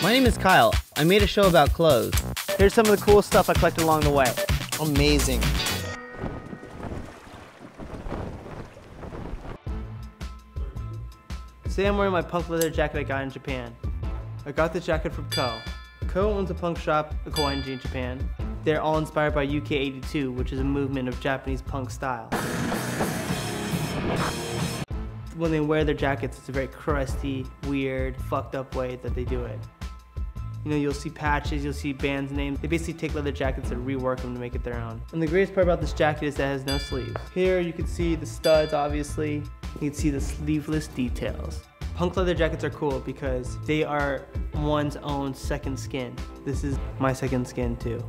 My name is Kyle. I made a show about clothes. Here's some of the cool stuff I collected along the way. Amazing. Today I'm wearing my punk leather jacket I got in Japan. I got this jacket from Ko. Ko owns a punk shop, Koenji in Japan. They're all inspired by UK82, which is a movement of Japanese punk style. When they wear their jackets, it's a very crusty, weird, fucked up way that they do it. You know, you'll see patches, you'll see bands names. They basically take leather jackets and rework them to make it their own. And the greatest part about this jacket is that it has no sleeves. Here you can see the studs, obviously. You can see the sleeveless details. Punk leather jackets are cool because they are one's own second skin. This is my second skin too.